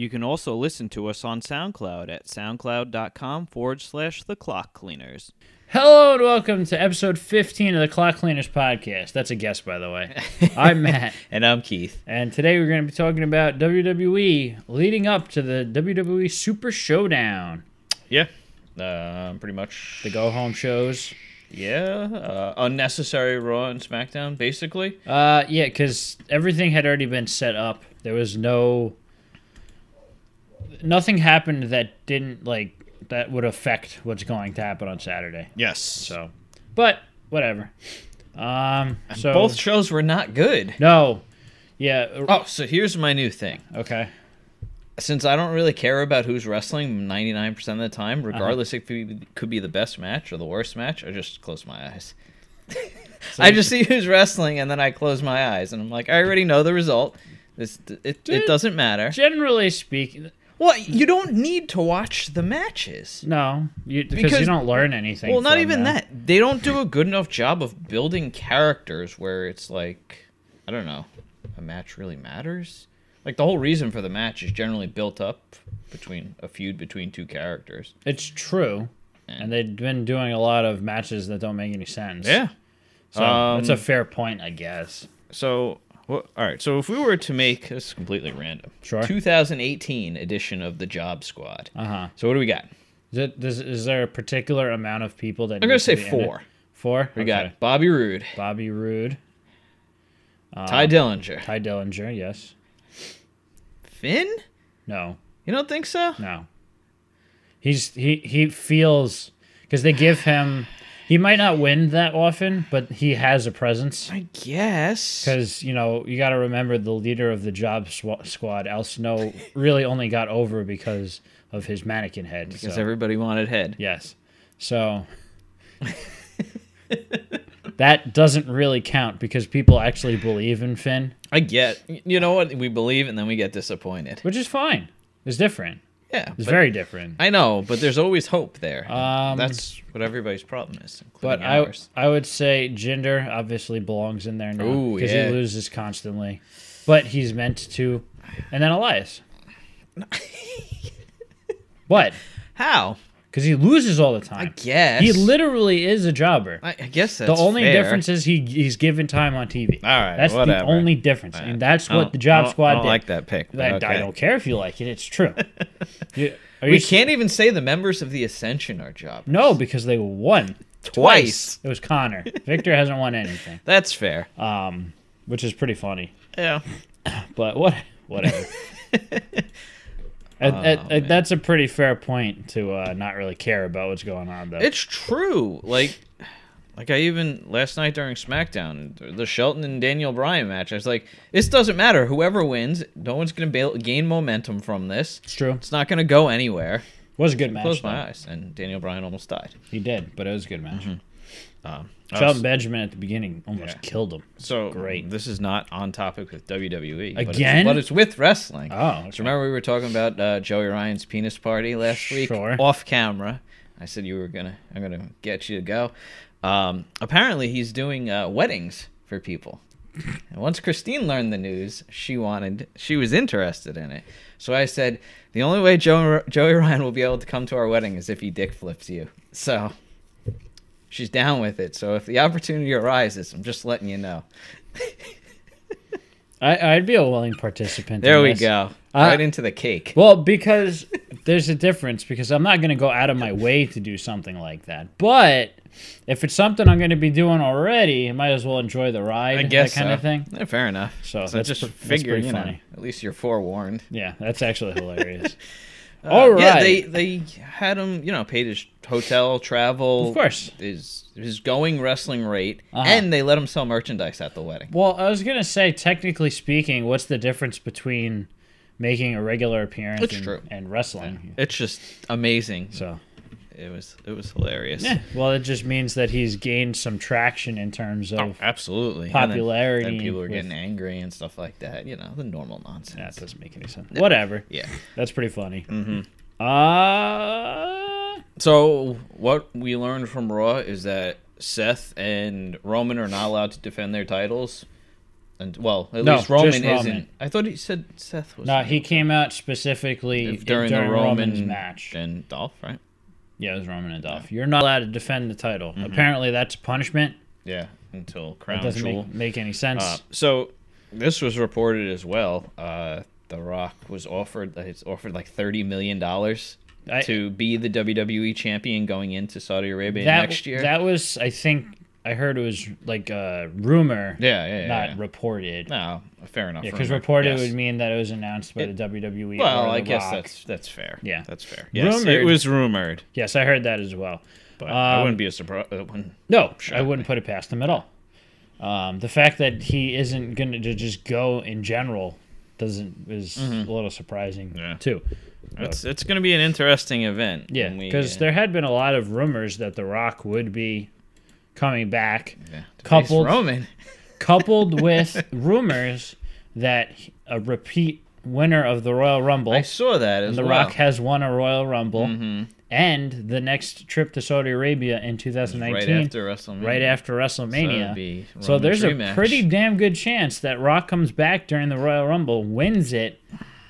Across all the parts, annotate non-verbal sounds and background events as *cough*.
You can also listen to us on SoundCloud at soundcloud.com forward slash the clock cleaners. Hello and welcome to episode 15 of the Clock Cleaners podcast. That's a guess, by the way. *laughs* I'm Matt, And I'm Keith. and today we're going to be talking about WWE leading up to the WWE Super Showdown, Yeah. Uh, pretty much. the go home shows. Yeah. Uh, unnecessary Raw and SmackDown, basically. Uh, yeah, because everything had already been set up. There was no. Nothing happened that didn't, like, that would affect what's going to happen on Saturday. Yes. So, but whatever. Um, so. Both shows were not good. No. Yeah. Oh, so here's my new thing. Okay. Since I don't really care about who's wrestling 99% of the time, regardless if it could be the best match or the worst match, I just close my eyes. *laughs* I just see who's wrestling and then I close my eyes and I'm like, I already know the result. This it, it doesn't matter. Generally speaking, Well, you don't need to watch the matches. no, you, because, Because- you don't learn anything. Well, not even them. that. They don't do a good enough job of building characters where it's like, I don't know, a match really matters. Like the whole reason for the match is generally built up between a feud between two characters. It's true, and they've been doing a lot of matches that don't make any sense. Yeah, so that's a Um, fair point, I guess. So, well, all right. So if we were to make this is completely random, Sure. 2018 edition of the Job Squad. Uh huh. So what do we got? Is, it, does, is there a particular amount of people that I'm gonna say four. Four. We Okay. got Bobby Roode, Bobby Roode, uh, Tye Dillinger, Tye Dillinger. Yes. Finn. No. You don't think so? No. He's he he feels because they give him. He might not win that often, but he has a presence. I guess. Because you know you got to remember the leader of the job swa- squad, Al Snow, really only got over because of his mannequin head. Because so- everybody wanted head. yes, so that doesn't really count because people actually believe in Finn, I get. You know what? We believe and then we get disappointed. which is fine. It's different. Yeah. It's very different. I know, but there's always hope there. Um, That's what everybody's problem is, but including I ours. I would say Jinder obviously belongs in there now because yeah. he loses constantly, but he's meant to, and then Elias. *laughs* what? How? Because he loses all the time. I guess. He literally is a jobber. I, I guess that's the only fair. difference is he he's given time on TV. All right, that's whatever. the only difference, All and that's what the Job Squad I don't did. like that pick. I, I don't care if you like it; it's true. *laughs* You- We you can't even say the members of the Ascension are jobbers. No, because they won Twice. It was Konnor. *laughs* Viktor hasn't won anything, That's fair. um, which is pretty funny. Yeah. *coughs* But what? Whatever. *laughs* Oh, that's a pretty fair point to uh, not really care about what's going on, though. It's true. Like, like I even last night during SmackDown, the Shelton and Daniel Bryan match, I was like, this doesn't matter. Whoever wins, no one's gonna ba- gain momentum from this. It's true. It's not gonna go anywhere. It was a good match. Close though. my eyes, and Daniel Bryan almost died. He did, but it was a good match. Um, Shelton Benjamin at the beginning almost Yeah. killed him. So Great. This is not on topic with WWE but it's- Again? but it's, with wrestling. Oh, okay. So remember we were talking about uh, Joey Ryan's penis party last week off camera. I said you were gonna, I'm gonna get you to go. Um, apparently he's doing uh, weddings for people. And once Christine learned the news, she wanted, she was interested in it. So I said, the only way Joe, Joey Ryan will be able to come to our wedding is if he dick flips you. So she's down with it. So if the opportunity arises, I'm just letting you know. I, I'd be a willing participant. There we go. Uh, right into the cake. Well, because there's a difference. Because I'm not going to go out of my way to do something like that. But if it's something I'm going to be doing already, I might as well enjoy the ride. I guess that kind so. of thing. Yeah, fair enough. So So, that's just pre- figure, pretty you know, funny. at least you're forewarned. Yeah, that's actually hilarious. *laughs* Uh, All right. Yeah, they they had him, you know, paid his hotel, travel, Of course. his his going wrestling rate, Uh-huh. and they let him sell merchandise at the wedding. Well, I was gonna say, technically speaking, what's the difference between making a regular appearance It's and, true. and wrestling? It's just amazing. So It was it was hilarious. yeah, well, it just means that he's gained some traction in terms Oh, of. absolutely. And then- Popularity Then, people are with- getting angry and stuff like that. You know, the normal nonsense. That doesn't make any sense. Whatever. Yeah. That's pretty funny. hmm Uh So what we learned from Raw is that Seth and Roman are not allowed to defend their titles and well, at No, least Roman just isn't. I thought he said Seth was. No, he came out specifically during, during, the Roman Roman's match. and Dolph, right? Yeah, it was Roman and Dolph. You're not allowed to defend the title. Apparently, that's a punishment. Yeah, until It Crown doesn't Jewel. make, make any sense. Uh, so this was reported as well. Uh, the Rock was offered. It's offered like thirty million dollars to be the WWE champion going into Saudi Arabia that next year. that was, I think, I heard it was like a rumor, yeah, yeah, yeah. not yeah. reported. no, fair enough. Yeah, because reported Yes. would mean that it was announced by It- the WWE. Well, or I guess Rock. that's that's fair. Yeah. that's fair. Yes, it was rumored, Yes, I heard that as well. but I Um, wouldn't be a surprise. Uh, No, I wouldn't put it past him at all. Um, the fact that he isn't going to just go in general doesn't is a little surprising Mm-hmm. Yeah. too. it's it's going to be an interesting event. Yeah, because uh, there had been a lot of rumors that The Rock would be coming back, yeah, coupled- Roman. *laughs* coupled with rumors that a repeat winner of the Royal Rumble, I saw that as The well. Rock has won a Royal Rumble, Mhm. and the next trip to Saudi Arabia in right 2019, after WrestleMania. right after WrestleMania. So Roman's there's a pretty damn good chance that Rock comes back during the Royal Rumble, wins it,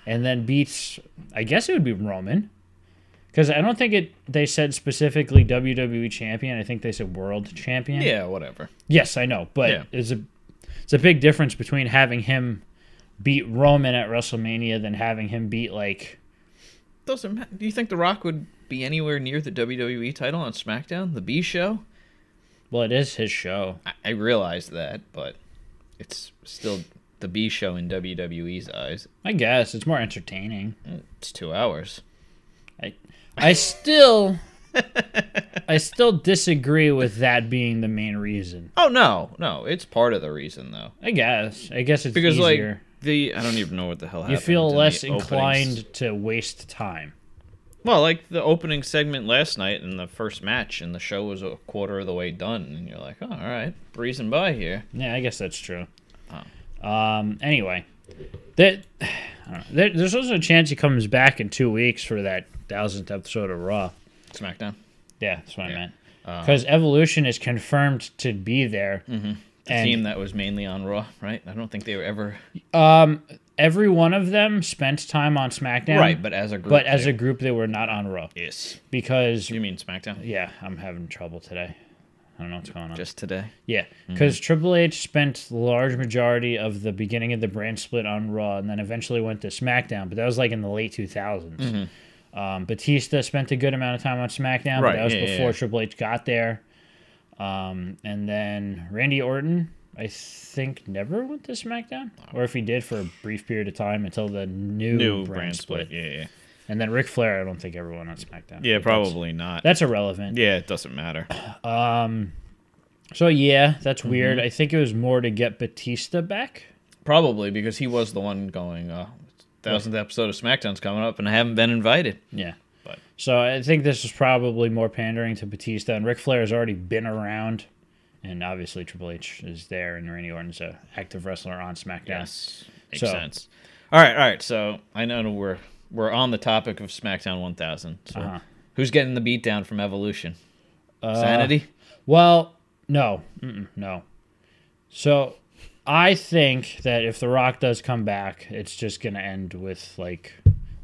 and then beats. I guess it would be Roman, because I don't think it. They said specifically WWE champion. I think they said world champion. yeah, whatever. Yes, I know, but Yeah. it's a it's a big difference between having him beat Roman at WrestleMania than having him beat like. Doesn't matter. Do you think The Rock would be anywhere near the WWE title on SmackDown, the B show? Well, it is his show. I, I realize that, but it's still the B show in WWE's eyes. I guess it's more entertaining. It's two hours. I I still, I still disagree with that being the main reason. Oh no, no, it's part of the reason though. I guess. I guess it's Because easier. like the I don't even know what the hell you feel less openings. inclined to waste time. Well, like the opening segment last night in the first match, and the show was a quarter of the way done, and you're like, oh, all right, breezing by here. Yeah, I guess that's true. Oh. Um. Anyway, that I don't know. There, there's also a chance he comes back in two weeks for that thousandth episode of Raw. SmackDown. Yeah, that's what I Yeah. meant. Uh, Because Evolution is confirmed to be there. the and- team that was mainly on Raw, right? I don't think they were ever Um, every one of them spent time on SmackDown. right, but as a group. but as a group, they were not on Raw yes, because you mean SmackDown? yeah, I'm having trouble today. I don't know what's going on. Just today. Yeah, Mm-hmm. because Triple H spent the large majority of the beginning of the brand split on Raw, and then eventually went to SmackDown. But that was like in the late 2000s. Um, Batista spent a good amount of time on SmackDown, Mm-hmm. Right, but that was yeah, before yeah. Triple H got there. Um, and then Randy Orton, I think, never went to SmackDown, or if he did for a brief period of time until the new, New brand, split. Yeah, yeah, And then Ric Flair, I don't think everyone on SmackDown. yeah. But that's- Probably not. That's irrelevant. yeah, it doesn't matter. Um, so yeah, that's Mm-hmm. weird. I think it was more to get Batista back. Probably because he was the one going. Uh, thousandth episode of SmackDown's coming up, and I haven't been invited. Yeah. But- so I think this is probably more pandering to Batista, and Ric Flair has already been around, and obviously Triple H is there, and Randy Orton's a active wrestler on SmackDown. Yes, makes So- sense. All right, all right. So I know we're we're on the topic of SmackDown 1000. So Uh-huh. who's getting the beatdown from Evolution? Uh, Sanity. Well, no, Mm-mm, no. So I think that if The Rock does come back, it's just gonna end with like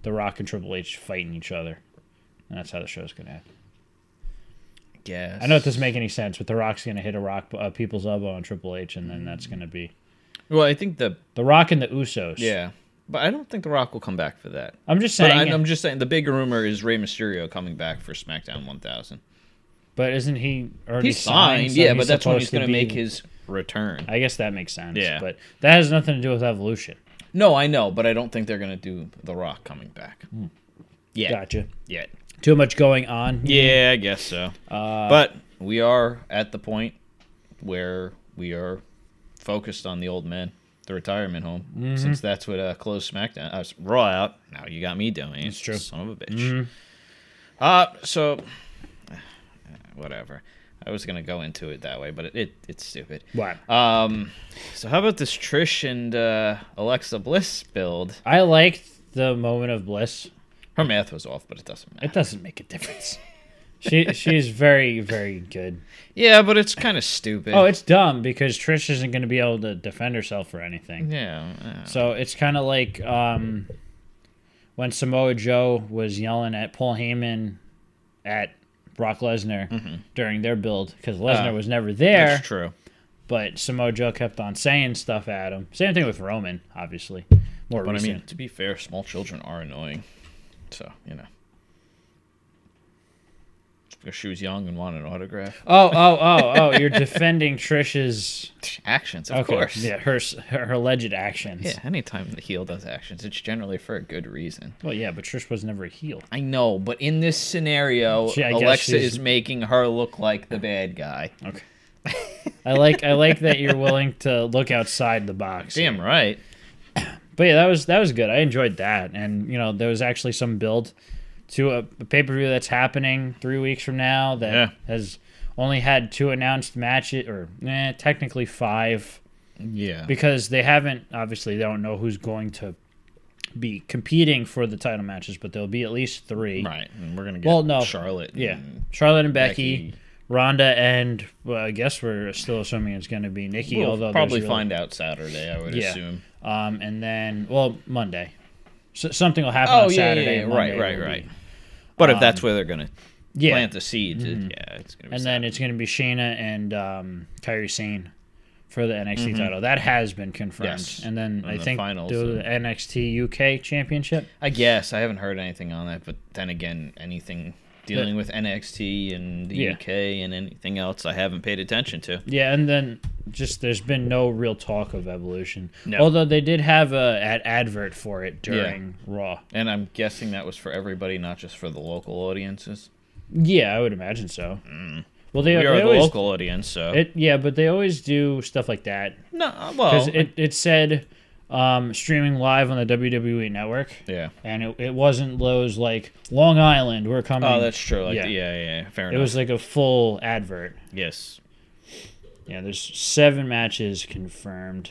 The Rock and Triple H fighting each other, and that's how the show's gonna end. Yes. I know it doesn't make any sense, but The Rock's gonna hit a Rock uh, people's elbow on Triple H, and then that's gonna be Well, I think the The Rock and the Usos. yeah, but I don't think The Rock will come back for that. I'm just saying. I, I'm just saying the big rumor is Rey Mysterio coming back for SmackDown 1000. but isn't he already He's signed, so yeah, but that's when he's going to make his return. I guess that makes sense. Yeah. but that has nothing to do with Evolution. No, I know, but I don't think they're going to do The Rock coming back. Yeah, Gotcha. Yeah, Too much going on. Yeah, I guess so. Uh, but we are at the point where we are focused on the old man, the retirement home, Mm-hmm. since that's what uh, closed SmackDown, uh, Raw out. Now you got me doing it. That's true. Son of a bitch. Mhm. Uh, so *sighs* whatever. I was gonna go into it that way, but it, it it's stupid. what? Um, so how about this Trish and uh, Alexa Bliss build? I liked the moment of bliss. Her math was off, but it doesn't matter. It doesn't make a difference. *laughs* she she's very very good. Yeah, but it's kind of stupid. Oh, it's dumb because Trish isn't going to be able to defend herself or anything. yeah. So it's kind of like um, when Samoa Joe was yelling at Paul Heyman at Brock Lesnar during their build because Lesnar Uh, was never there, That's true. but Samoa Joe kept on saying stuff at him. Same thing with Roman, obviously. More But I recent. mean, to be fair, small children are annoying. So you know. She was young and wanted an autograph. oh, oh, oh, oh! You're defending Trish's *laughs* Actions, of okay, course. yeah, her, her her alleged actions. Yeah, anytime the heel does actions, it's generally for a good reason. Well, yeah, but Trish was never a heel. I know, but in this scenario, She- Alexa she's- is making her look like the bad guy. Okay. I like I like that you're willing to look outside the box. Damn right. But yeah, that was that was good. I enjoyed that, and you know there was actually some build to a, a pay per view that's happening three weeks from now that Yeah. has only had two announced matches, or eh, technically five, Yeah. because they haven't obviously they don't know who's going to be competing for the title matches, but there'll be at least three. Right. And we're gonna get Well, no. Charlotte. Yeah, and Charlotte and Becky, Becky. Ronda, and well, I guess we're still assuming it's going to be Nikki. We'll although probably really- find out Saturday, I would Yeah. assume. Um, and then well Monday, so, something will happen Oh on yeah, Saturday. yeah, yeah. right, right, right. But if um, that's where they're gonna Yeah, plant the seeds, it- yeah, it's gonna be. and then it's going to be Shayna and um, Kairi Sane for the NXT title. That has been confirmed. Mm-hmm. Yes. And then And I the think finals, the uh, NXT UK Championship. I guess I haven't heard anything on that, but then again, anything dealing with NXT and the Yeah. UK and anything else, I haven't paid attention to. Yeah, and then just there's been no real talk of Evolution. No. Although they did have a ad- advert for it during Raw. And I'm guessing that was for everybody, not just for the local audiences. Yeah, I would imagine so. Well, they, Mm. We they are the always local audience, so it yeah, but they always do stuff like that no. Well, because it it said um, streaming live on the WWE network. yeah. and it, it wasn't those like Long Island. We're coming. Oh, that's true. Like, Yeah. yeah, yeah, yeah. Fair it enough. was like a full advert. yes. Yeah, there's seven matches confirmed.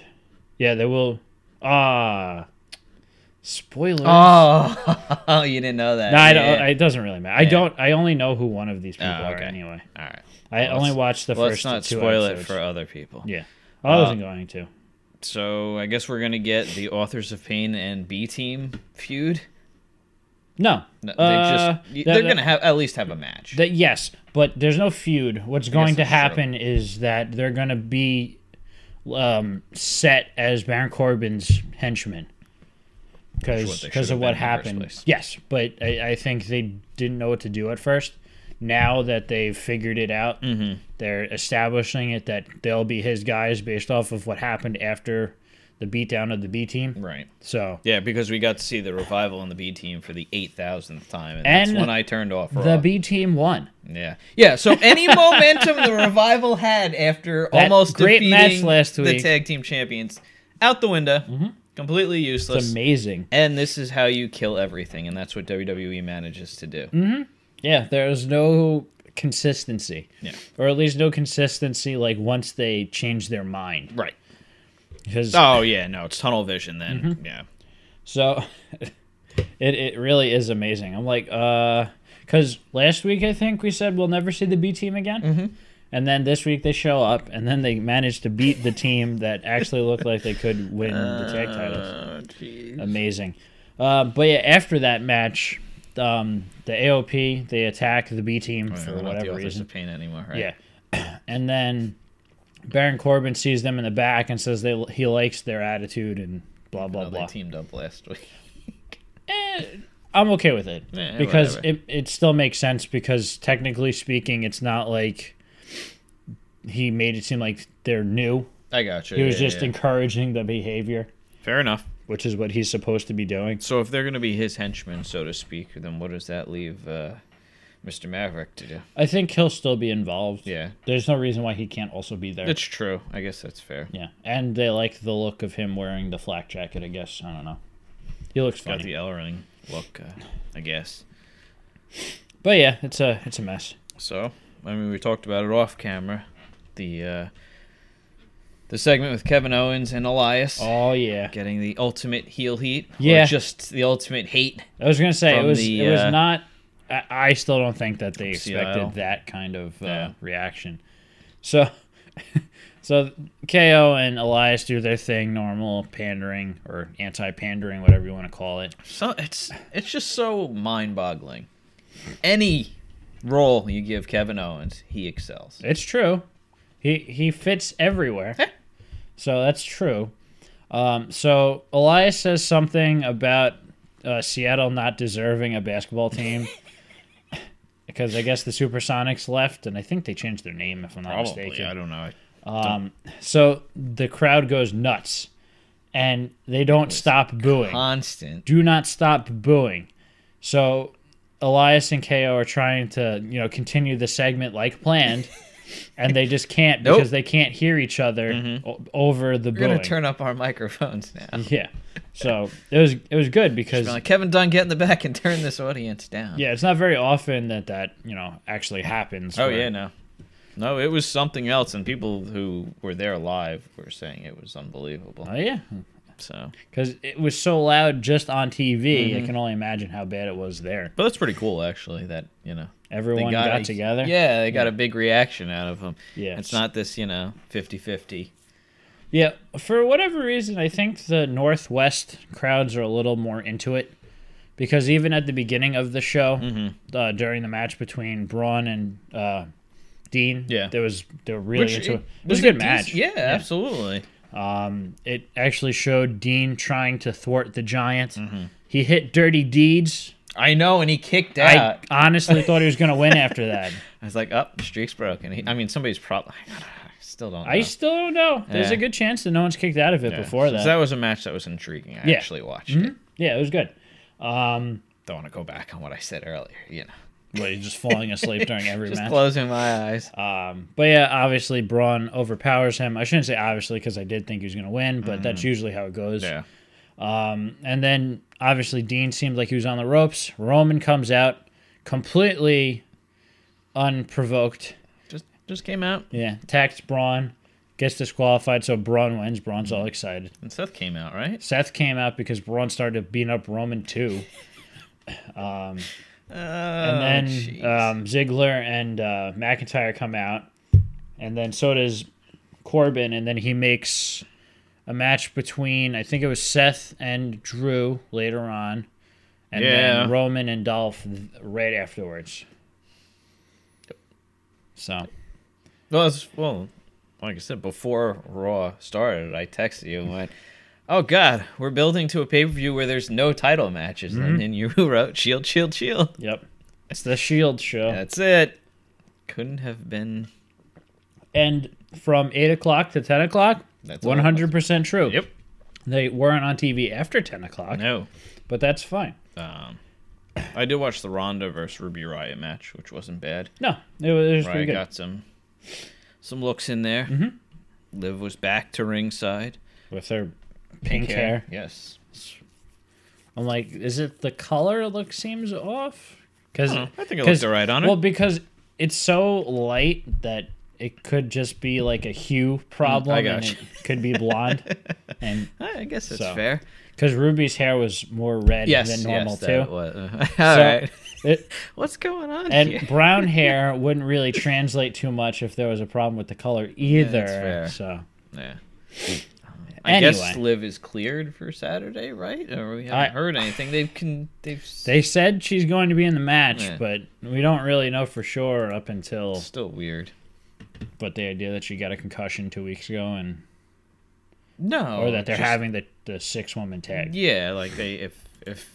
Yeah, there will. Ah, spoilers. Oh, *laughs* you didn't know that? no, I Yeah. don't, it doesn't really matter. I don't. I only know who one of these people Oh, are anyway. All right. I Well, only let's- watched the Let's first not spoil episodes. it for other people. Yeah, I wasn't going to. So I guess we're gonna get the authors of Pain and B Team feud. No, No, they uh, just they're that- gonna have at least have a match. That yes, but there's no feud. What's going to that's true. happen is that they're going to be um, set as Baron Corbin's henchmen because because of what been in the first happened. Yes, but I, I think they didn't know what to do at first. Now that they've figured it out, Mm-hmm. they're establishing it that they'll be his guys based off of what happened after the beatdown of the B team. right. So Yeah, because we got to see the revival in the B Team for the eight thousandth time, and, And that's when I turned off. Raw. the B team won. Yeah, yeah. So any *laughs* momentum the revival had after That almost great defeating match last week, the tag team champions, out the window, completely It's useless. amazing. and this is how you kill everything, and that's what WWE manages to do. Mm. Yeah, there's no consistency. Yeah. Or at least no consistency like once they change their mind. Right. Because Oh yeah, no, it's tunnel vision then. Mm-hmm. Yeah. so *laughs* it it really is amazing. I'm like uh cuz last week I think we said we'll never see the B team again. Mm-hmm. And then this week they show up and then they managed to beat the team that actually looked like they could win the tag titles. Oh. Amazing. Uh, but yeah, after that match, um, the AOP they attack the B team Oh, for not the whatever reason. pain anymore, right? Yeah. *clears throat* and then Baron Corbin sees them in the back and says they he likes their attitude and blah blah No, blah. they teamed up last week. *laughs* Eh, I'm okay with it Yeah, because whatever. it it still makes sense because technically speaking, it's not like he made it seem like they're new. I got you. He was yeah, just yeah. encouraging the behavior, fair enough. which is what he's supposed to be doing. So if they're gonna be his henchmen, so to speak, then what does that leave uh, Mr. Maverick to do? I think he'll still be involved. Yeah, There's no reason why he can't also be there. it's true. I guess that's fair. yeah, and they like the look of him wearing the flak jacket. I guess I don't know. He looks Got funny. the Ellering look, uh, I guess. But yeah, it's a it's a mess. So I mean, we talked about it off camera. The uh, the segment with Kevin Owens and Elias Oh yeah. getting the ultimate heel heat. Yeah. just the ultimate hate. I was gonna say it was the, it was uh, not I, I still don't think that they expected that kind of uh, Yeah. reaction. So, *laughs* so KO and Elias do their thing, normal pandering or anti-pandering, whatever you want to call it. So it's it's just so mind-boggling. Any role you give Kevin Owens, he excels. It's true. He he fits everywhere. So that's true. Um, so Elias says something about uh, Seattle not deserving a basketball team *laughs* because I guess the Supersonics left, and I think they changed their name if I'm not Probably, mistaken. I don't know. Um, so the crowd goes nuts, and they don't stop booing. Constant. Do not stop booing. So Elias and KO are trying to, you know, continue the segment like planned, *laughs* and they just can't Nope. because they can't hear each other o- over the We're booing. gonna turn up our microphones now. *laughs* yeah. So it was it was good because like, Kevin Dunn, get in the back and turn this audience down. yeah, it's not very often that that you know actually happens. Oh where- yeah, no, no, it was something else, and people who were there live were saying it was unbelievable. Oh yeah, So, because it was so loud just on TV. Mm-hmm. I can only imagine how bad it was there. but that's pretty cool, actually. That you know Everyone got, got, a- together. Yeah, they got a big reaction out of them. Yeah. it's not this you know 50-50. Yeah, for whatever reason, I think the Northwest crowds are a little more into it because even at the beginning of the show, Mm-hmm. uh, during the match between Braun and uh, Dean, Yeah. there was they were really Which into it. it- It was a good match. decent- Yeah, absolutely. Um, it actually showed Dean trying to thwart the Giant. Mm-hmm. He hit Dirty Deeds. I know, and he kicked out. I *laughs* honestly thought he was going to win after that. *laughs* I was like, "Up, streak's broken." He, I mean, somebody's probably. I still don't. Know. I still don't know. There's Yeah. a good chance that no one's kicked out of it Yeah. before So that. that was a match that was intriguing. I Yeah. actually watched Mhm. it. Yeah, it was good. Um, Don't want to go back on what I said earlier. You know, well, you're just falling asleep during *laughs* every just match. closing my eyes. Um, but yeah, obviously Braun overpowers him. I shouldn't say obviously because I did think he was going to win, but that's usually how it goes. Yeah. Um, and then obviously Dean seemed like he was on the ropes. Roman comes out completely unprovoked. Just just came out, Yeah, attacks Braun, gets disqualified, so Braun wins. Braun's all excited. and Seth came out, right? Seth came out because Braun started beating up Roman too. *laughs* Oh, And then um, Ziggler and uh, McIntyre come out, and then so does Corbin, and then he makes a match between I think it was Seth and Drew later on, and Yeah. then Roman and Dolph right afterwards. So well, well, like I said before Raw started, I texted you and went, "Oh God, we're building to a pay per view where there's no title matches," Mm-hmm. and then you *laughs* wrote "Shield, Shield, Shield." yep, it's the Shield show, That's it. Couldn't have been. and from eight o'clock to ten o'clock, That's all it one hundred percent true. Yep. They weren't on TV after ten o'clock, No. but that's fine. Um, I did watch the Ronda versus Ruby Riott match, which wasn't bad. No, it was, it was pretty good. got some some looks in there. Mhm. Liv was back to ringside. with her pink, hair. Yes. I'm like, is it the color look seems off? Because I. I think it looked alright on her. Well, because it's so light that it could just be like a hue mm, problem, I and gotcha. it could be blonde. *laughs* and I guess that's So, fair. because Ruby's hair was more red Yes, than normal yes, too. was- *laughs* all right. It, *laughs* What's going on and here? brown hair wouldn't really translate too much if there was a problem with the color either. that's fair. So Yeah. I guess Anyway. Liv is cleared for Saturday, right? Or we haven't I- heard anything. They've can they've they said she's going to be in the match, Yeah. but we don't really know for sure up until still weird. But the idea that she got a concussion two weeks ago and No, or that they're just- having the, the six woman tag. Yeah, like they if if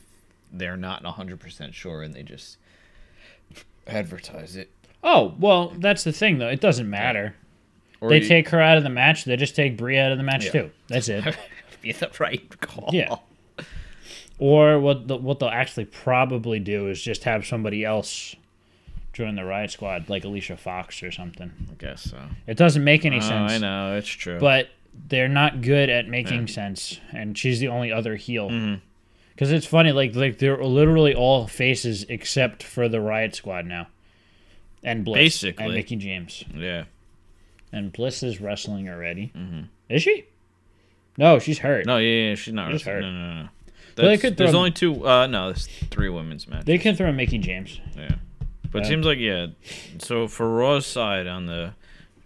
they're not hundred percent sure and they just advertise it, Oh well, that's the thing though. It doesn't matter. or They you- take her out of the match. They just take Brie out of the match Yeah. too. That's it. *laughs* be the right call. Yeah. Or what the, what they'll actually probably do is just have somebody else join the Riott Squad, like Alicia Fox or something. I guess so. It doesn't make any Oh, sense. I know it's true. But they're not good at making Yeah. sense, and she's the only other heel. Because it's funny, like like they're literally all faces except for the riot squad now, and Bliss Basically. and Mickie James. yeah, And Bliss is wrestling already. Mm-hmm. Is she? No, she's hurt. no, yeah, yeah she's not. She's wrestling. hurt. No, no, no. Well, they could there's only two. Uh, no, there's three women's matches. They can throw Mickie James. Yeah. But it seems like yeah. So for Raw's side on the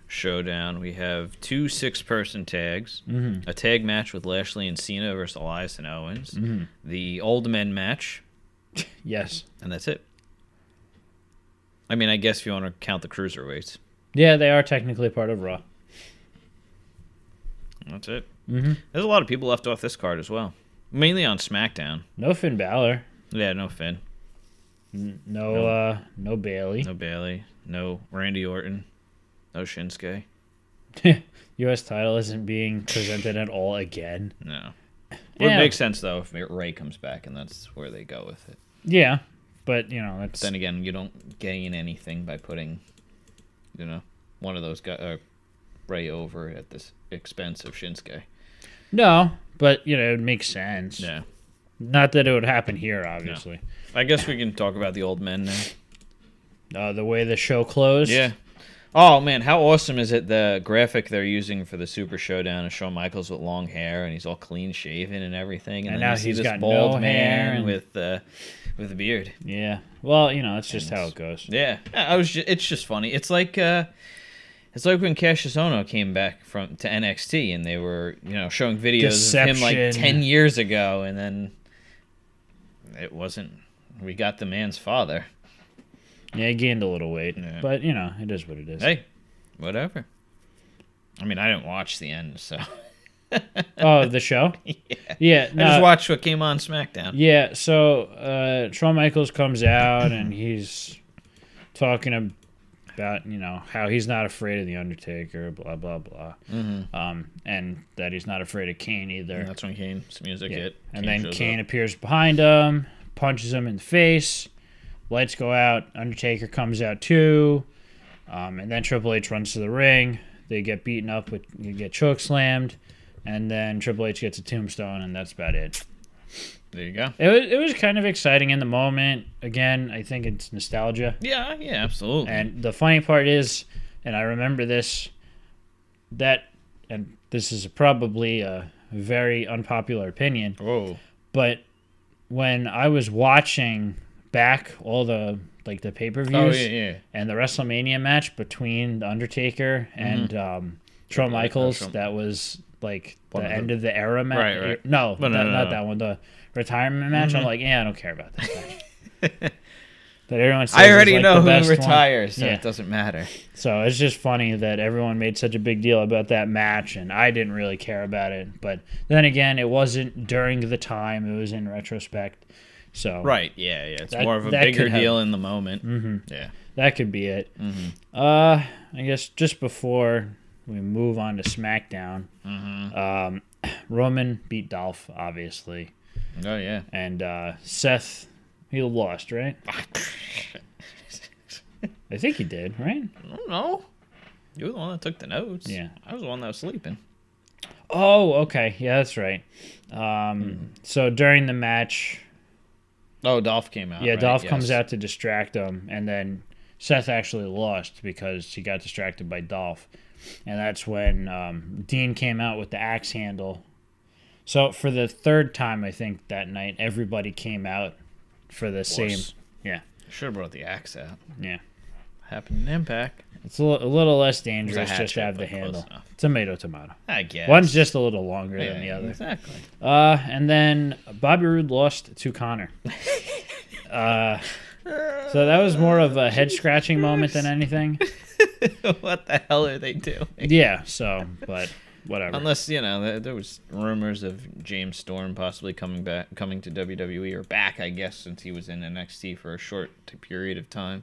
showdown, we have two six-person tags, Mm-hmm. a tag match with Lashley and Cena versus Elias and Owens, Mm-hmm. the old men match, *laughs* Yes. and that's it. I mean, I guess if you want to count the cruiserweights, Yeah, they are technically part of Raw. that's it. Mm-hmm. There's a lot of people left off this card as well, mainly on SmackDown. No Finn Balor. Yeah, no Finn, No, No. uh, no Bayley. no Bayley, no Randy Orton, no Shinsuke. *laughs* U.S. title isn't being presented at all again. No. *laughs* Would Yeah. make sense though if Rey comes back and that's where they go with it. Yeah, but you know that's Then again, you don't gain anything by putting, you know, one of those guys, uh, Rey over at the s- expense of Shinsuke. no, but you know it makes sense. Yeah. Not that it would happen here, obviously. I guess we can talk about the old men now. Uh, the way the show closed. Yeah. Oh man, how awesome is it? The graphic they're using for the Super Showdown is Shawn Michaels with long hair and he's all clean shaven and everything, and, And then now you see he's this got bald no man hair and- with uh, with a beard. Yeah. Well, you know, that's just And- how it goes. Yeah, I was. Just, it's just funny. It's like uh, it's like when Kassius Ohno came back from to NXT and they were you know showing videos of him like ten years ago, and then it wasn't. We got the man's father. Yeah, he gained a little weight, Yeah. but you know, it is what it is. Hey, whatever. I mean, I didn't watch the end, so Oh, the show. *laughs* yeah. Yeah. I just watched what came on SmackDown. Yeah, so uh, Shawn Michaels comes out and he's talking about you know how he's not afraid of the Undertaker, blah blah blah, Mm-hmm. um, and that he's not afraid of Kane either. And that's when Kane's music Yeah. hit. And then Kane up. appears behind him, punches him in the face. Lights go out. Undertaker comes out too, um, and then Triple H runs to the ring. They get beaten up with, you get choke slammed, and then Triple H gets a tombstone, and that's about it. There you go. It was, it was kind of exciting in the moment. Again, I think it's nostalgia. Yeah, yeah, absolutely. And the funny part is, and I remember this, that, and this is probably a very unpopular opinion, Whoa. but when I was watching back all the like the pay per Oh views yeah, yeah. and the WrestleMania match between the Undertaker and um, Shawn Michaels, that was like the One of the- end of the era match. Right, right. No, No, no, that- no, not no. that one. The retirement match. I'm like, yeah, I don't care about this match. *laughs* that everyone says I already like, know the who best one. retires, so Yeah. it doesn't matter. So it's just funny that everyone made such a big deal about that match, and I didn't really care about it. But then again, it wasn't during the time; it was in retrospect. So Right. Yeah, yeah. It's That- more of a bigger deal in the moment. Mhm. Yeah. that could be it. Mm-hmm. Uh, I guess just before we move on to SmackDown, Mm-hmm. um, *clears throat* Roman beat Dolph, obviously, Oh yeah. and uh, Seth he lost, right? *laughs* I think he did, right? I don't know. You were the one that took the notes. Yeah. I was the one that was sleeping. Oh, okay, yeah, that's right. Um, so during the match, Oh, Dolph came out. yeah, right? Dolph Yes. comes out to distract him, and then Seth actually lost because he got distracted by Dolph, and that's when um, Dean came out with the axe handle. So for the third time, I think that night, everybody came out for the same. Yeah. Should have brought the axe out. Yeah, Happened in Impact. it's a, li- a little less dangerous just to have the handle. Tomato, tomato. I guess. One's just a little longer Yeah, than the other. Exactly. Uh, and then Bobby Roode lost to Konnor. *laughs* uh, so that was more of a head scratching moment than anything. *laughs* *laughs* what the hell are they doing? Yeah. So, but whatever. Unless you know, there, there was rumors of James Storm possibly coming back, coming to WWE or back, I guess, since he was in NXT for a short period of time.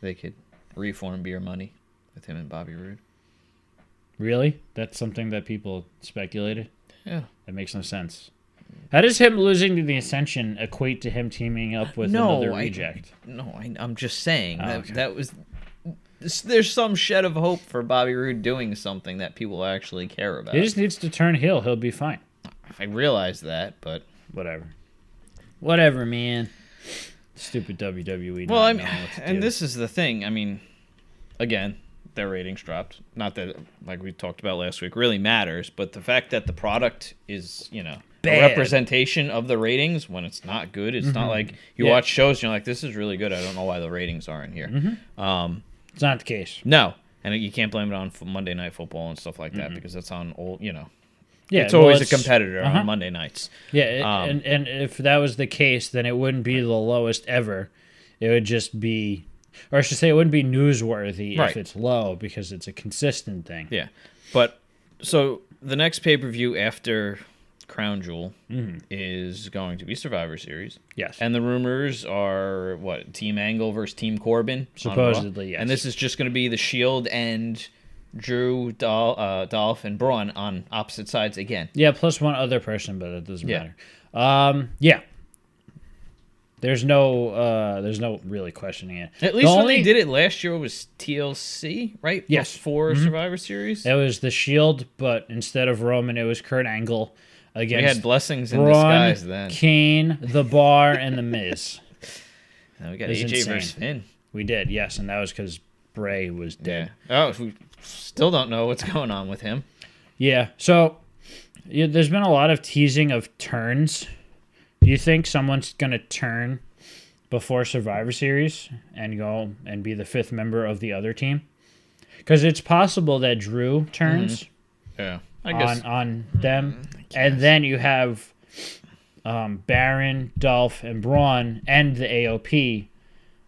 They could reform Beer Money with him and Bobby Roode. Really? That's something that people speculated. Yeah. That makes no sense. How does him losing to the Ascension equate to him teaming up with No, another I- reject? No, I, I'm just saying Oh, that okay. that was. There's some shed of hope for Bobby Roode doing something that people actually care about. He just needs to turn heel. He'll be fine. I realize that, but Whatever. Whatever, man. Stupid WWE. well, I mean, knowing what to and do. this is the thing. I mean, again, their ratings dropped. Not that, like we talked about last week, really matters, but the fact that the product is, you know, representation of the ratings when it's not good. It's not like you Mm-hmm. Yeah. watch shows and you're like, this is really good. I don't know why the ratings aren't here. Mm-hmm. Um, It's not the case. no, and you can't blame it on Monday Night Football and stuff like that because that's on old. You know, Mm-hmm. Yeah, it's well, always a competitor uh-huh. on Monday nights. Yeah, it- Um, and and if that was the case, then it wouldn't be the lowest ever. It would just be, or I should say, it wouldn't be newsworthy Right. if it's low because it's a consistent thing. Yeah, but so the next pay per view after Crown Jewel is going to be Survivor Series. Yes. And the rumors are what Team Angle versus Team Corbin. Supposedly, yes. And this is just going to be the Shield and Drew, Dol- uh, Dolph, and Braun on opposite sides again. Yeah, plus one other person, but it doesn't Yeah. matter. Um, yeah. There's no, uh, there's no really questioning it. At The least when only- they did it last year was TLC, right? Yes. Mm-hmm. Survivor Series. It was the Shield, but instead of Roman, it was Kurt Angle We had blessings in Braun, disguise then. Kane, The Bar, and The Miz. *laughs* We got AJ insane. versus Finn. We did, yes, and that was because Bray was dead. Yeah. Oh, we still don't know what's going on with him. Yeah. So yeah, there's been a lot of teasing of turns. Do you think someone's gonna turn before Survivor Series and go and be the fifth member of the other team? Because it's possible that Drew turns mm-hmm. Yeah. I guess. on on them, and then you have um, Baron, Dolph, and Braun and the AOP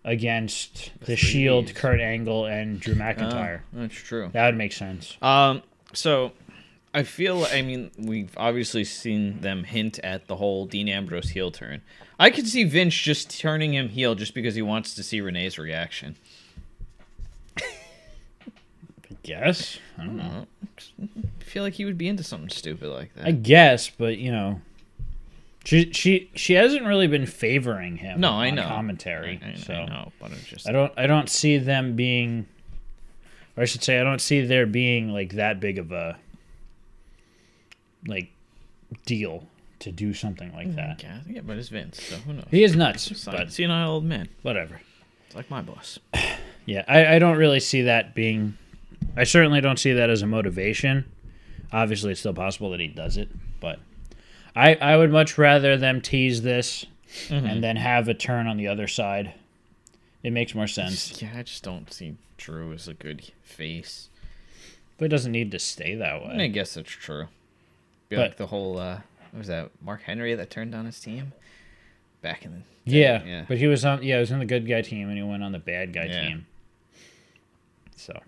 against the, Shield. Kurt Angle, and Drew Oh, McIntyre. that's true. That would make sense. Um, so I feel, I mean, we've obviously seen them hint at the whole Dean Ambrose heel turn. I could see Vince just turning him heel just because he wants to see Renee's reaction. Guess. I don't know. I feel like he would be into something stupid like that. I guess, but you know, she she she hasn't really been favoring him. No, I know. commentary. I, I, so I know, but just I don't I don't see them being, or I should say, I don't see there being like that big of a like deal to do something like mm, that. Yeah, yeah, but it's Vince, so who knows? He is nuts, It's but senile old man. whatever. It's like my boss. *sighs* Yeah, I, I don't really see that being. I certainly don't see that as a motivation. Obviously, it's still possible that he does it, but I I would much rather them tease this Mm-hmm. and then have a turn on the other side. It makes more sense, *laughs* Yeah, I just don't see Drew as a good face. but it doesn't need to stay that way. I guess that's true. Be But- like the whole uh what was that Mark Henry that turned on his team back in the Yeah, yeah. but he was on. Yeah, he was on the good guy team, and he went on the bad guy Yeah. team. So,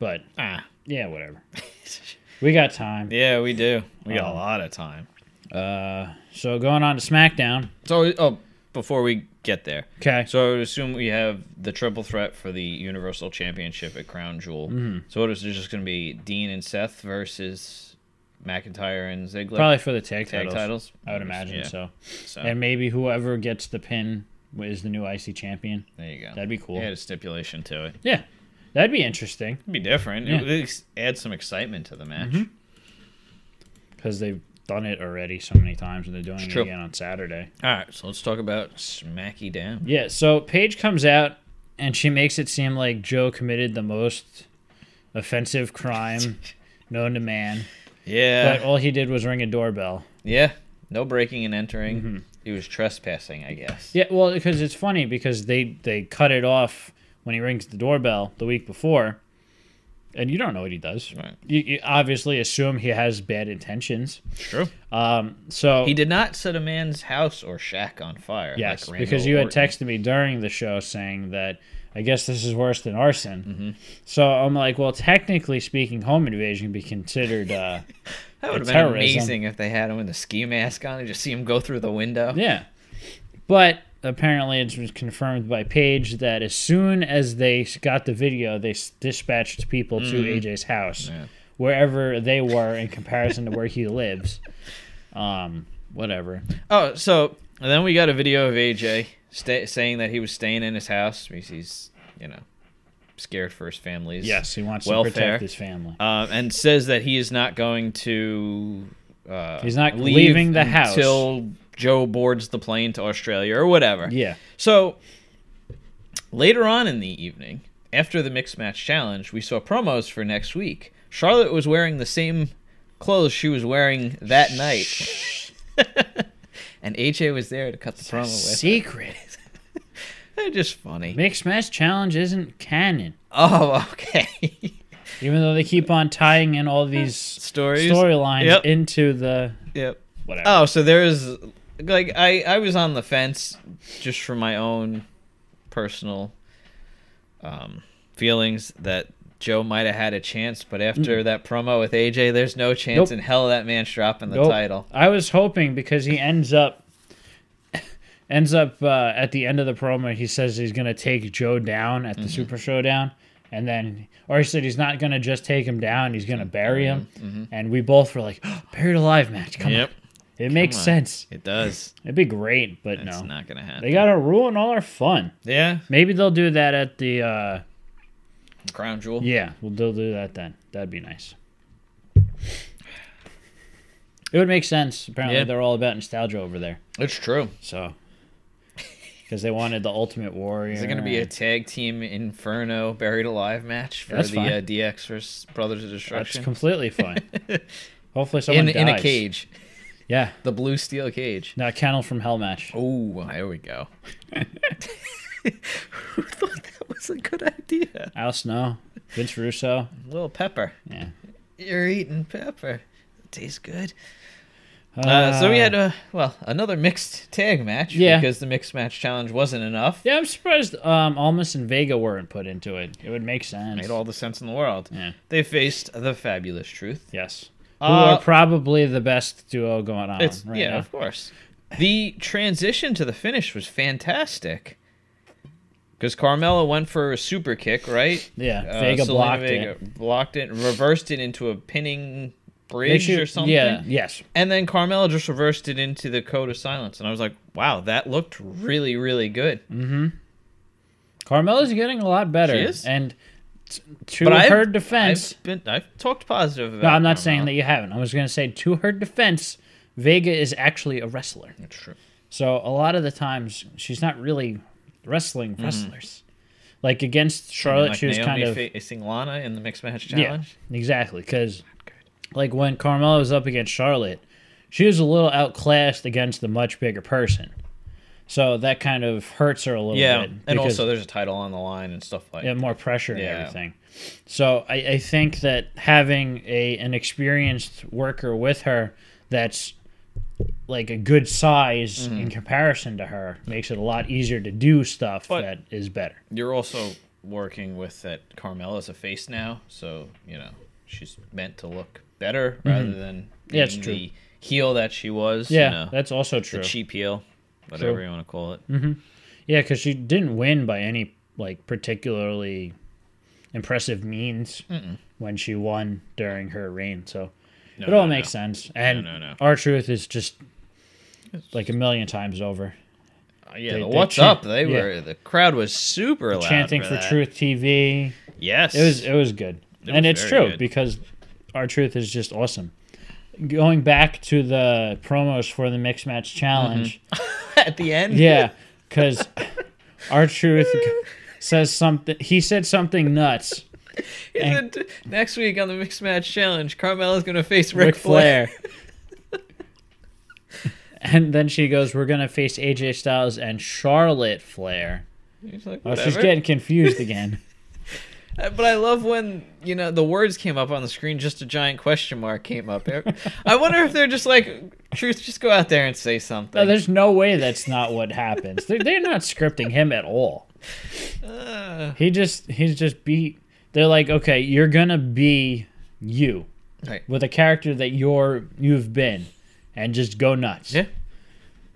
but ah yeah, whatever. *laughs* We got time. yeah we do we got a Um, lot of time. Uh, so going on to SmackDown. So oh before we get there, Okay. so I would assume we have the triple threat for the Universal Championship at Crown Jewel. Mm-hmm. So what is just going to be Dean and Seth versus McIntyre and Ziggler Probably for the tag, tag titles. titles? I would imagine Yeah, so. So And maybe whoever gets the pin is the new IC champion. there you go. That'd be cool. Add a stipulation to it. Yeah, that'd be interesting It'd be different. Yeah. It would add some excitement to the match. Because they've done it already so many times, and they're doing it again on Saturday. All right, so let's talk about Smacky Down. Yeah. So Paige comes out and she makes it seem like Joe committed the most offensive crime *laughs* known to man, Yeah, but all he did was ring a doorbell. yeah. No breaking and entering. Mm-hmm. He was trespassing, I guess. Yeah, well, because it's funny because they they cut it off when he rings the doorbell the week before, and you don't know what he does. Right. You, you obviously assume he has bad intentions. True. Um, so He did not set a man's house or shack on fire. yes, like because you had texted me during the show saying that I guess this is worse than arson. Mm-hmm. So I'm like, well, technically speaking, home invasion can be considered. Uh, *laughs* That would have been terrorism. amazing if they had him with a ski mask on and just see him go through the window. yeah, but apparently it was confirmed by Paige that as soon as they got the video, they s- dispatched people to AJ's house. Mm-hmm. Yeah. wherever they were in comparison to where he lives. Um, whatever. Oh, so then we got a video of AJ sta saying that he was staying in his house because he's, you know, scared for his family's Yes, he wants welfare. to protect his family. um, and says that he is not going to. Uh, He's not leaving the house. until Joe boards the plane to Australia or whatever. Yeah. So later on in the evening, after the mixed match challenge, we saw promos for next week. Charlotte was wearing the same clothes she was wearing that night. *laughs* and AJ was there to cut the promo with. Secret. *laughs* They're just funny. Mixed match challenge isn't canon. Oh, okay. *laughs* Even though they keep on tying in all these Stories. storylines Yep. into the Yep. whatever. Oh, so there's like I I was on the fence just for my own personal um feelings that Joe might have had a chance, but after that promo with AJ, there's no chance Nope. in hell that man's dropping the Nope. title. I was hoping because he ends up ends up uh, at the end of the promo. He says he's gonna take Joe down at the Mm-hmm. Super Showdown, and then or he said he's not gonna just take him down. He's gonna bury him. And we both were like, *gasps* buried alive match. Come Mm-hmm. Yep. on, it makes on. sense. It does. It'd be great, but no. It's no, not gonna happen. they gotta ruin all our fun. yeah. Maybe they'll do that at the. uh Crown Jewel. Yeah, well, they'll do that then. That'd be nice. It would make sense. Apparently, Yeah. they're all about nostalgia over there. It's true. So, because they wanted the Ultimate Warrior. Is it gonna be a tag team Inferno buried alive match for That's the uh, DX versus Brothers of Destruction? That's completely fine. *laughs* Hopefully, in someone in a cage, Yeah, the blue steel cage. not Kennel from Hell match. Oh, there we go. *laughs* Who thought that was a good idea? Al Snow, Vince Russo. Little pepper. Yeah. You're eating pepper. It tastes good. Uh, so we had a well another mixed tag match Yeah. because the mixed match challenge wasn't enough. Yeah, I'm surprised um, Almas and Vega weren't put into it. It would make sense. Made all the sense in the world. Yeah. They faced the fabulous truth. Yes. Who Uh, are probably the best duo going on It's right yeah, now. of course. The transition to the finish was fantastic. Because Carmella went for a super kick, right? Yeah, Uh, Vega Zelina blocked Vega it. blocked it, reversed it into a pinning bridge should- or something. Yeah, yes. And then Carmella just reversed it into the code of silence, and I was like, "Wow, that looked really, really good." Carmella's getting a lot better. She is. And to But I've- her defense, I've been, I've talked positive about. no, I'm not saying Carmella. that you haven't. I was going to say to her defense, Vega is actually a wrestler. That's true. So a lot of the times she's not really wrestling mm-hmm. wrestlers. Like against Charlotte, like she was Naomi kind of facing Lana in the mixed match challenge. yeah, exactly. Because like when Carmella was up against Charlotte, she was a little outclassed against the much bigger person. So that kind of hurts her a little Yeah, bit. and also there's a title on the line and stuff like. yeah, more pressure and Yeah. everything. So I, I think that having a an experienced worker with her that's like a good size Mm-hmm. in comparison to her makes it a lot easier to do stuff But- that is better. You're also working with that Carmella's a face now, so you know she's meant to look better rather than Mm-hmm. Yeah, it's true. the heel that she was. Yeah, you know, that's also true. the cheap heel, whatever True. you want to call it. Yeah, because she didn't win by any like particularly impressive means when she won during her reign. So No, it all no, makes no. sense. And R-Truth is just like a million times over. Uh, yeah, They- the they what's chant- up? They yeah. were the crowd was super loud Chanting for that. Truth TV. Yes, It was it was good, It and was it's true good. because R-Truth is just awesome. Going back to the promos for the mixed match mm-hmm. challenge, *laughs* at the end. yeah, because R-Truth says something. He said something nuts. *laughs* He and- said, next week on the mixed match challenge, Carmella's gonna face Ric, Ric Flair. Flair. *laughs* and then she goes, "We're gonna face AJ Styles and Charlotte Flair." He's like, Oh, she's getting confused again. Uh, But I love when you know the words came up on the screen. Just a giant question mark came up. I wonder if they're just like, "Truth, just go out there and say something." No, there's no way that's not what happens. They're, they're not scripting him at all. Uh, He just he's just be. They're like, okay, you're gonna be you right. with a character that you're you've been, and just go nuts. Yeah.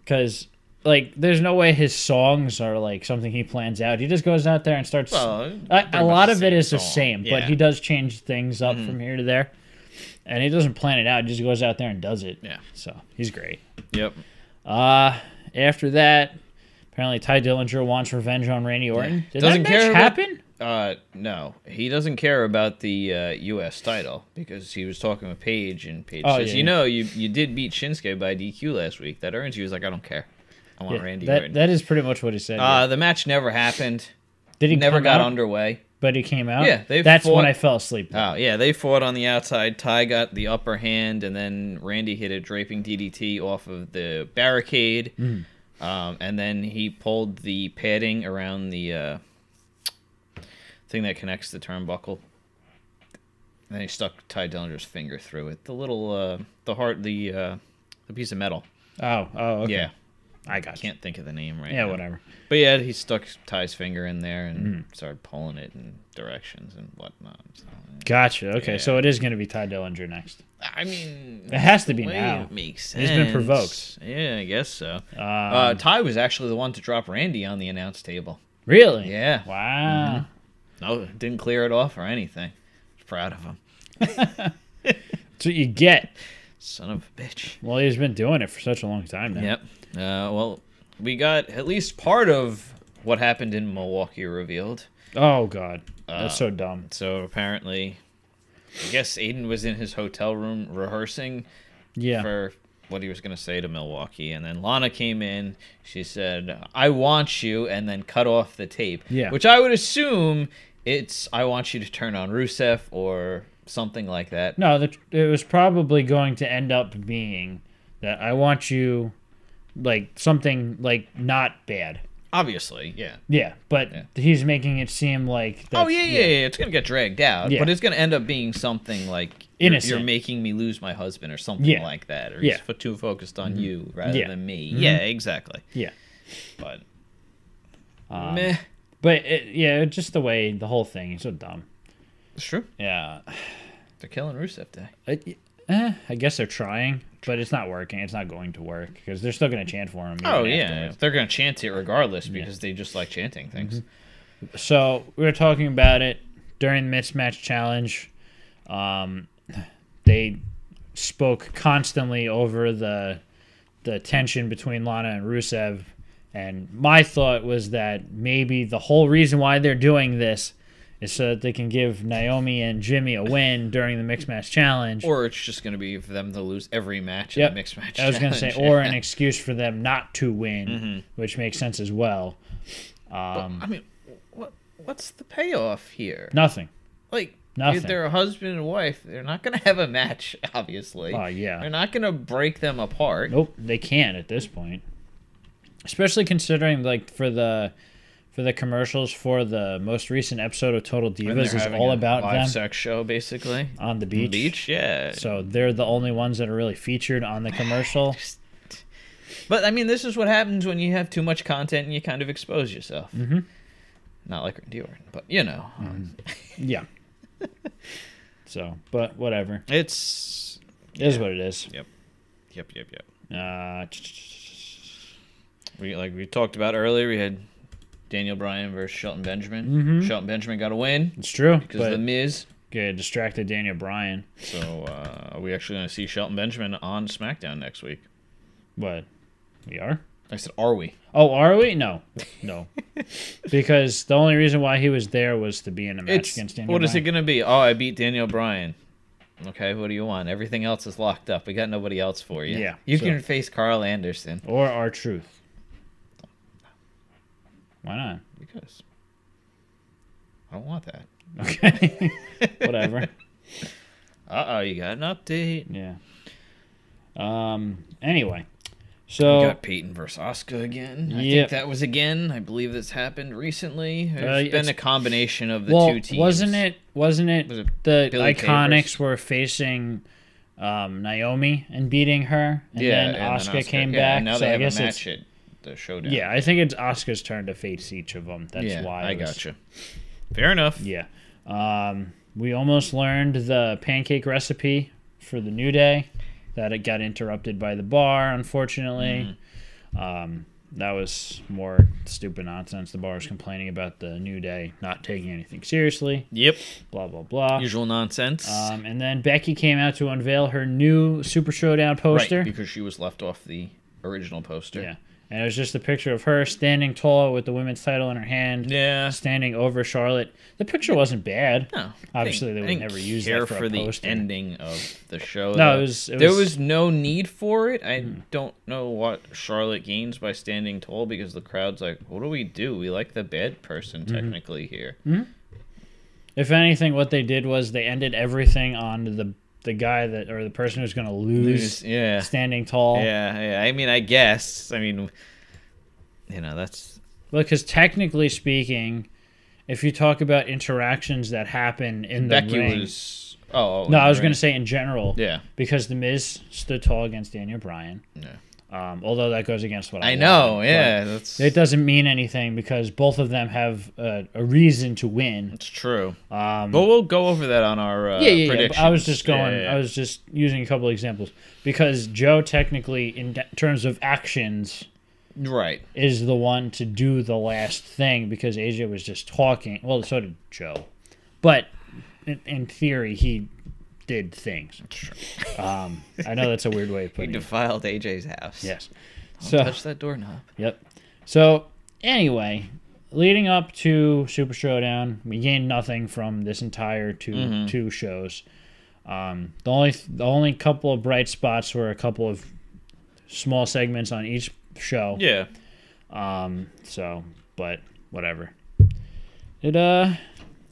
Because like, there's no way his songs are like something he plans out. He just goes out there and starts. Well, a lot of it is is the same, but Yeah. Mm-hmm. he does change things up from here to there, and he doesn't plan it out. He just goes out there and does it. Yeah. So he's great. Yep. Uh after that, apparently Tye Dillinger wants revenge on Randy Orton. Did Doesn't that match care about- happen? Uh, no, he doesn't care about the uh, U.S. title because he was talking with Paige, and Paige Oh, says, yeah, "You yeah. know, you you did beat Shinsuke by DQ last week. That earns you." He was like, "I don't care. I want Yeah, Randy that, Orton." that is pretty much what he said. uh, the match never happened. Did he never got out? underway. But he came out. Yeah, they That's fought- when I fell asleep. Oh yeah, they fought on the outside. Tye got the upper hand, and then Randy hit a draping DDT off of the barricade, Mm-hmm. um, and then he pulled the padding around the uh, thing that connects the turnbuckle. And then he stuck Tye Dillinger's finger through it. The little, uh, the heart, the uh, the piece of metal. Oh, oh, okay. Yeah, I got can't think of the name right Yeah, now. whatever. But yeah, he stuck Tye's finger in there and Mm-hmm. started pulling it in directions and whatnot. So, Gotcha. Okay, Yeah. so it is going to be Tye Dillinger next. I mean, It has to be now. It makes He's sense. been provoked. Yeah, I guess so. Um, uh, Ty was actually the one to drop Randy on the announce table. really? Yeah. Wow. No, didn't clear it off or anything. Proud of him. *laughs* That's what you get. Son of a bitch. Well, he's been doing it for such a long time now. Yep. Uh, well, we got at least part of what happened in Milwaukee revealed. Oh God, that's Uh, so dumb. So apparently, I guess Aiden was in his hotel room rehearsing Yeah. for what he was going to say to Milwaukee. And then Lana came in. She said, I want you, and then cut off the tape. Yeah. Which I would assume it's, I want you to turn on Rusev or something like that. No, the, it was probably going to end up being that I want you, like something like not bad. Obviously, yeah. Yeah, but Yeah. he's making it seem like. Oh, that's- yeah, yeah, yeah. It's going to get dragged out. Yeah. But it's going to end up being something like, you're, you're making me lose my husband or something Yeah. like that. Or Yeah. Mm-hmm. he's too focused on you rather Yeah. than me. Yeah, exactly. Yeah. But, Um, meh. But it, yeah, just the way the whole thing is so dumb. It's true. Yeah. They're killing Rusev Day. I, eh, I guess they're trying, but it's not working. It's not going to work because they're still going to chant for him. Oh yeah, afterwards. they're gonna chant it regardless because they just like chanting things. So we were talking about it during the mismatch challenge. Um, they spoke constantly over the the tension between Lana and Rusev, and my thought was that maybe the whole reason why they're doing this is so that they can give Naomi and Jimmy a win during the mixed match challenge. Or it's just gonna be for them to lose every match Yep. in the mixed match. I was going to say, or *laughs* an excuse for them not to win, Mm-hmm. which makes sense as well. But, Um, I mean, what what's the payoff here? nothing. Like, Nothing. if they're a husband and wife, they're not gonna have a match. *laughs* Obviously, Oh yeah. they're not gonna break them apart. Nope, they can't at this point. Especially considering like for the for the commercials for the most recent episode of Total Divas is all a about live them sex show basically. on the beach. Beach, yeah. So they're the only ones that are really featured on the *sighs* commercial. But I mean, this is what happens when you have too much content and you kind of expose yourself. Mm-hmm. Not like Randy Orton, but you know, um, yeah. *laughs* so, but whatever. it's It is what it is. yep, yep, yep. Uh, We like we talked about earlier. We had Daniel Bryan versus Shelton Benjamin. Mhm. Shelton Benjamin got a win it's true, because but the Miz. distracted Daniel Bryan. So uh, are we actually going to see Shelton Benjamin on SmackDown next week? What? We are? I said, are we? Oh, are we? No, *laughs* no. because the only reason why he was there was to be in a match It's against Daniel. what is it going to be? Oh, I beat Daniel Bryan. Okay, what do you want? Everything else is locked up. We got nobody else for you. Yeah, you so- can face Karl Anderson Or R-Truth. Why not? because I don't want that. Okay. *laughs* Whatever. Uh oh, you got an update. Yeah. Um. Anyway, so We got Peyton versus Asuka again. I Yep. think that was again. I believe this happened recently. Uh, There's been it's- a combination of the well, two teams. wasn't it? Wasn't it? Was it the Billie Kay Iconics were facing um, Naomi and beating her, and then and Asuka came yeah, back. now so they I have guess a it's match at the showdown. yeah. I think it's Asuka's turn to face each of them. That's yeah, why I it was- gotcha. Fair enough. Yeah. Um, we almost learned the pancake recipe for the New Day. That it got interrupted by the bar, unfortunately. Mm-hmm. Um, that was more stupid nonsense. The bar was complaining about the New Day not taking anything seriously. Yep. Blah blah blah. Usual nonsense. Um, and then Becky came out to unveil her new Super Showdown poster. Right, because she was left off the original poster. Yeah. And it was just a picture of her standing tall with the women's title in her hand, Yeah. standing over Charlotte. The picture wasn't bad. No. Obviously, they would never use that for a the poster. ending of the show. No, it was- it there was- was no need for it. I don't know what Charlotte gains by standing tall because the crowd's like, "What do we do? We like the bad person Mm-hmm. technically here." If anything, what they did was they ended everything on the the guy that or the person who's going to lose Yeah. standing tall. Yeah, yeah. I mean, I guess. I mean, you know, that's well, Because technically speaking, if you talk about interactions that happen in the Becky ring, was. Oh, oh no, I was going to say in general, Yeah. because the Miz stood tall against Daniel Bryan. Yeah. Um, although that goes against what I, I know. wanted, Yeah, that's it doesn't mean anything because both of them have a, a reason to win. it's true. Um, But we'll go over that on our uh, yeah, yeah, yeah. predictions. but I was just going. Yeah, yeah. I was just using a couple examples because Joe, technically, in terms of actions, right. is the one to do the last thing because AJ was just talking. Well, so did Joe, but in, in theory, he did things. Um, I know that's a weird way of He putting it. defiled AJ's house. Yes. Don't So touch that doorknob. Yep. So anyway, leading up to Super Showdown, we gained nothing from this entire 2 Mhm. two shows. Um, the only the only couple of bright spots were a couple of small segments on each show. Yeah. Um, so, but whatever. It uh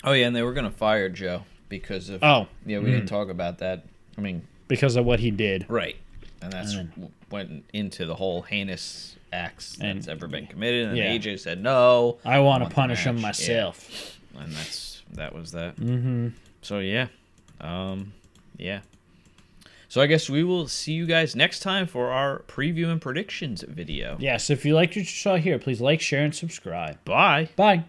Oh yeah, and they were gonna fire Joe because of. oh Yeah, we didn't talk about that. I mean, because of what he did. right, and that's And w went into the whole heinous acts And- that's ever been committed. And Yeah. AJ said no, I want to punish him match, yeah. myself. and that's that was that. Mm-hmm. So yeah, um, yeah. So I guess we will see you guys next time for our preview and predictions video. Yes, if you liked what you saw here, please like, share, and subscribe. Bye. Bye.